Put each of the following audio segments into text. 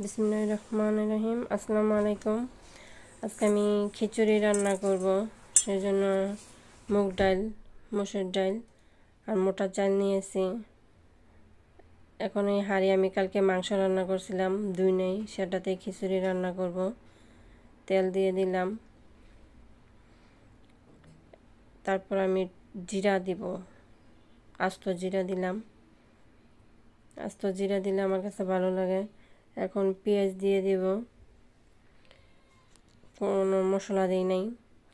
বিসমুল্লাহ রহমান রহিম। আসসালামু আলাইকুম। আজকে আমি খিচুড়ি রান্না করব সেই জন্য মুগ ডাল, মুসুর ডাল আর মোটা চাল নিয়েছি। এখন এই হাঁড়ি আমি কালকে মাংস রান্না করছিলাম, দুই নেই, সেটাতে খিচুড়ি রান্না করব। তেল দিয়ে দিলাম। তারপর আমি জিরা দিব। আস্ত জিরা দিলাম। আস্ত জিরা দিলে আমার কাছে ভালো লাগে। এখন পেঁয়াজ দিয়ে দিব। কোনো মশলা দিই নাই,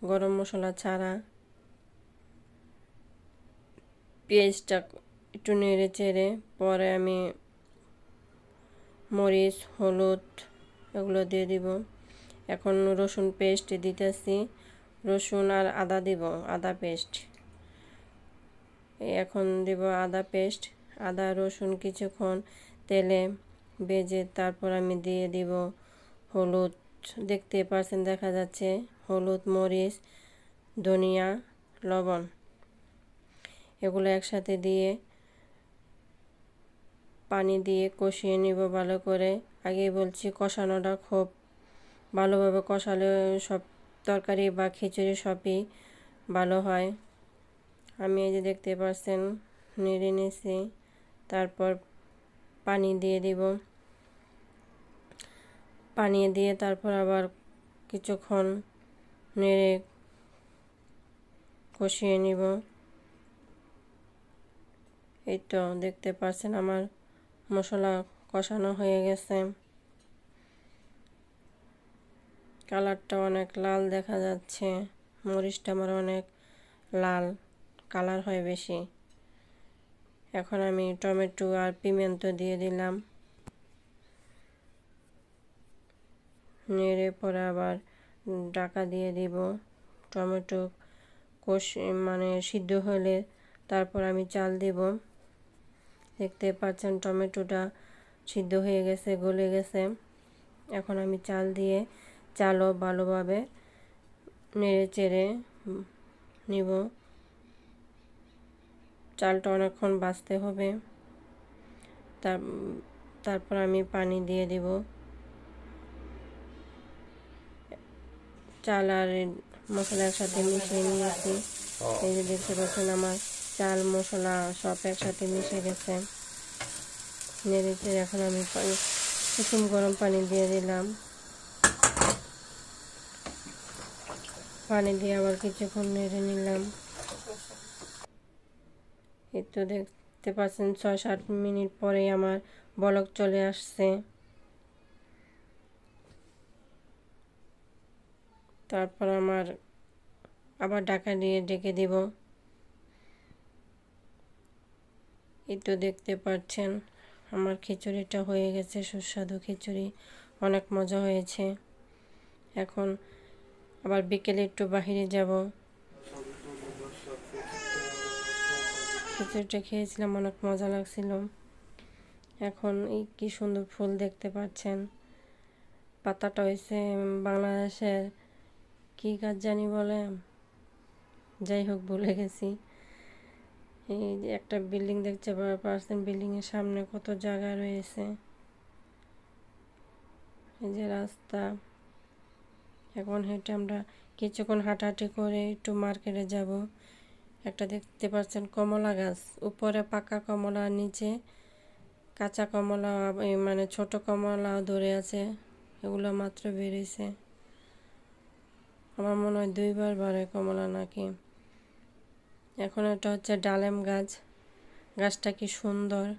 গরম মশলা ছাড়া। পেঁয়াজটা একটু নেড়ে চেড়ে পরে আমি মরিচ, হলুদ এগুলো দিয়ে দিব। এখন রসুন পেস্ট দিতেছি, রসুন আর আদা দিব, আদা পেস্ট। এখন দিব আদা পেস্ট, আদা, রসুন কিছুক্ষণ তেলে বেজে তারপর আমি দিয়ে দিব হলুদ। দেখতে পারছেন, দেখা যাচ্ছে হলুদ, মরিচ, ধনিয়া, লবণ এগুলো একসাথে দিয়ে পানি দিয়ে কষিয়ে নিব ভালো করে। আগে বলছি কষানোটা খুব ভালোভাবে কষালে সব তরকারি বা খিচুড়ি সবই ভালো হয়। আমি এই যে দেখতে পাচ্ছেন নেড়ে নিয়েছি তারপর পানি দিয়ে দিব। পানি দিয়ে তারপর আবার কিছুক্ষণ নেড়ে কষিয়ে নিব। এই তো দেখতে পাচ্ছেন আমার মশলা কষানো হয়ে গেছে। কালারটা অনেক লাল দেখা যাচ্ছে। মরিচটা আমার অনেক লাল কালার হয় বেশি। এখন আমি টমেটো আর পিমেন্টো দিয়ে দিলাম। নেড়ে পরে আবার ডাকা দিয়ে দিব। টমেটো কষ মানে সিদ্ধ হলে তারপর আমি চাল দিব। দেখতে পাচ্ছেন টমেটোটা সিদ্ধ হয়ে গেছে, গলে গেছে। এখন আমি চাল দিয়ে চালও ভালোভাবে নেড়ে চেড়ে নিব। চালটা অনেকক্ষণ বাঁচতে হবে। তার, তারপর আমি পানি দিয়ে দিব। চাল আর মশলা একসাথে মিশিয়ে নিয়েছি। এই যে দেখতে পাচ্ছেন আমার চাল মশলা সব একসাথে মিশে গেছে। নেড়েছে এখন আমি কুসুম গরম পানি দিয়ে দিলাম। পানি দিয়ে আবার কিছুক্ষণ নেড়ে নিলাম। এই তো দেখতে পাচ্ছেন ছয় সাত মিনিট পরে আমার বলক চলে আসছে। তারপর আমার আবার ডাকা দিয়ে ডেকে দিব। এই তো দেখতে পাচ্ছেন, আমার খিচুড়িটা হয়ে গেছে, সুস্বাদু খিচুড়ি, অনেক মজা হয়েছে। এখন আবার বিকেলে একটু বাহিরে যাব। খিচুড়িটা খেয়েছিলাম, অনেক মজা লাগছিল। এখন এই কি সুন্দর ফুল দেখতে পাচ্ছেন। পাতাটা হয়েছে বাংলাদেশের কী গাছ জানি বলে যাই হোক, ভুলে গেছি। এই যে একটা বিল্ডিং দেখতে পারছেন বিল্ডিংয়ের সামনে কত জায়গা রয়েছে। এই যে রাস্তা। এখন হেঁটে আমরা কিছুক্ষণ হাঁটাহাঁটি করে একটু মার্কেটে যাব। একটা দেখতে পাচ্ছেন কমলা গাছ। উপরে পাকা কমলা, নিচে কাঁচা কমলা মানে ছোট কমলা ধরে আছে। এগুলো মাত্র বেরিয়েছে। আমার মনে হয় দুইবার বারে কমলা নাকি। এখন এটা হচ্ছে ডালেম গাছ। গাছটা কি সুন্দর?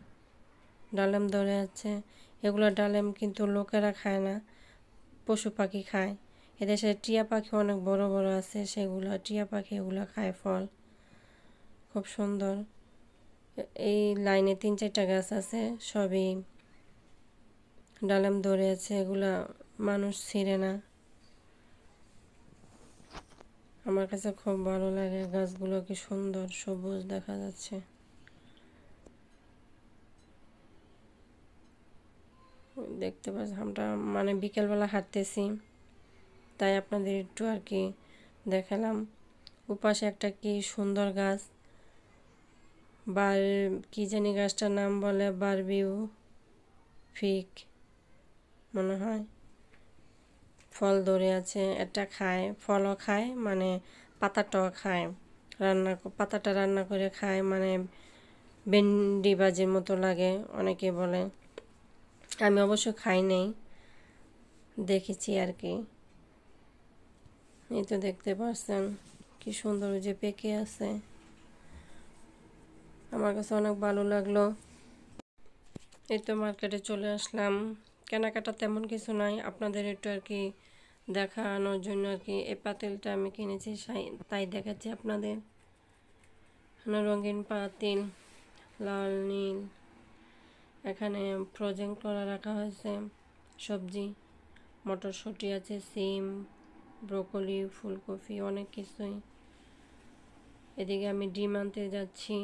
ডালেম ধরে আছে। এগুলো ডালেম কিন্তু লোকেরা খায় না, পশু পাখি খায়। এদেশে টিয়া পাখি অনেক বড় বড় আছে, সেগুলো, টিয়া পাখি এগুলো খায় ফল। খুব সুন্দর। এই লাইনে তিন চারটা গাছ আছে, সবই ডালেম ধরে আছে, এগুলা মানুষ ছিঁড়ে না। আমার কাছে খুব ভালো লাগে, গাছগুলো কি সুন্দর সবুজ দেখা যাচ্ছে। দেখতে পাচ্ছি, আমরা মানে বিকেলবেলা হাঁটতেছি, তাই আপনাদের একটু আর কি দেখালাম। উপাশে একটা কি সুন্দর গাছ বার কি জানি গাছটার নাম বলে, বারবিউ ফিক, মনে হয়। ফল ধরে আছে এটা খায়, ফলও খায় মানে পাতাটাও খায়। রান্না পাতাটা রান্না করে খায় মানে ভেন্ডি বাজির মতো লাগে অনেকে বলে। আমি অবশ্য খাই নেই, দেখেছি আর কি। এই তো দেখতে পাচ্ছেন কি সুন্দর যে পেকে আছে। আমার কাছে অনেক ভালো লাগল। এই তো মার্কেটে চলে আসলাম। কেনাকাটা তেমন কিছু নাই, আপনাদের একটু আর কি দেখানোর জন্য আর কি। এই পাতিলটা আমি কিনেছি তাই দেখাচ্ছি আপনাদের। রঙিন পাতিল, লাল, নীল। এখানে ফ্রোজেন করা রাখা হয়েছে। সবজি, মটরশুঁটি আছে, সিম, ব্রোকলি, ফুলকপি, অনেক কিছুই। এদিকে আমি ডিম আনতে যাচ্ছি।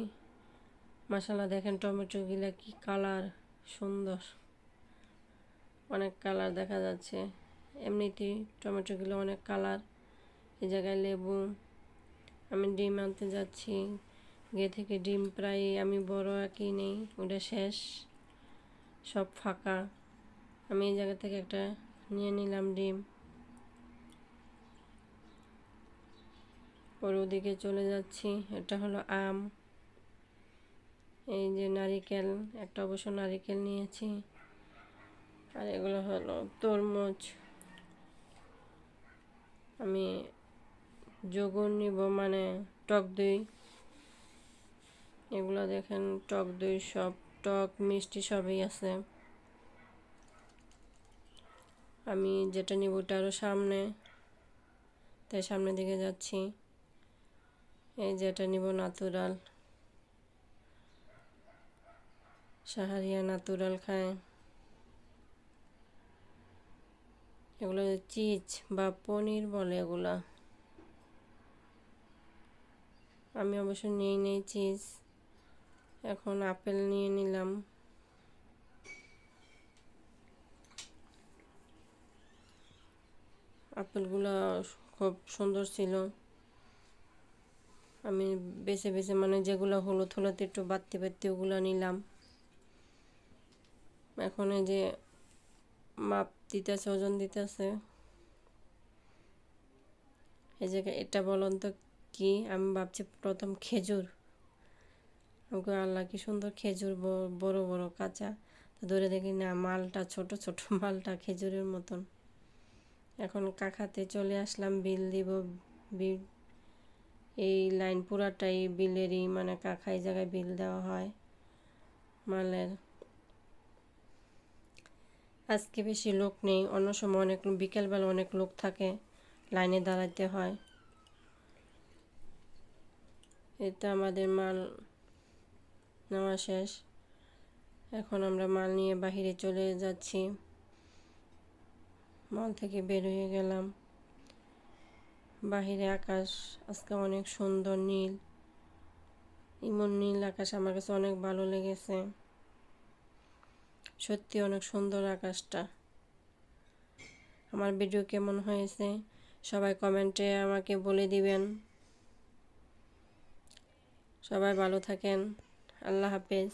মশালা দেখেন টমেটোগুলো কি কালার সুন্দর। অনেক কালার দেখা যাচ্ছে। এমনিতেই টমেটোগুলো অনেক কালার এই জায়গায় লেবু। আমি ডিম আনতে যাচ্ছি। গে থেকে ডিম প্রায় আমি বড় একই নেই, ওটা শেষ। সব ফাঁকা। আমি এই জায়গা থেকে একটা নিয়ে নিলাম ডিম। পরে ওদিকে চলে যাচ্ছি। এটা হলো আম। এই যে নারিকেল, একটা অবশ্য নারিকেল নিয়েছি। আর এগুলো হলো তরমুজ। আমি যোগন নিব মানে টক দই। এগুলো দেখেন, টক দই সব, টক, মিষ্টি সবই আছে। আমি যেটা নিব ওটা আরও সামনে। তাই সামনের দিকে যাচ্ছি। এই যেটা নিব নাতুরাল। সাহারিয়া নাতুরাল খায়। এগুলো চিজ বা পনির বলে এগুলা। আমি অবশ্য নিয়ে নেই চিজ। এখন আপেল নিয়ে নিলাম। আপেলগুলো খুব সুন্দর ছিল। আমি বেছে বেছে মানে যেগুলো হলুদ হলুদ একটু বাড়তি বাড়তি ওগুলো নিলাম। এখন এই যে মাপ দিতেছে, ওজন দিতেছে। এই জায়গায় এটা বলুন তো কি? আমি ভাবছি প্রথম খেজুর। আমাকে আল্লাহ কি সুন্দর খেজুর বড় বড় কাঁচা। তো ধরে দেখি না, মালটা ছোট ছোট মালটা খেজুরের মতন। এখন কাকাতে চলে আসলাম, বিল দিব, বিল। এই লাইন পুরাটাই বিলেরই মানে কাকা এই জায়গায় বিল দেওয়া হয়, মালের। আজকে বেশি লোক নেই, অন্য সময় অনেক বিকেলবেলা অনেক লোক থাকে, লাইনে দাঁড়াতে হয়। এটা আমাদের মাল নেওয়া শেষ। এখন আমরা মাল নিয়ে বাহিরে চলে যাচ্ছি। মল থেকে বের হয়ে গেলাম। বাহিরে আকাশ আজকে অনেক সুন্দর নীল। ইমন নীল আকাশ আমার কাছে অনেক ভালো লেগেছে। সত্যি অনেক সুন্দর আকাশটা। আমার ভিডিও কেমন হয়েছে, সবাই কমেন্টে আমাকে বলে দিবেন। সবাই ভালো থাকেন, আল্লাহ হাফেজ।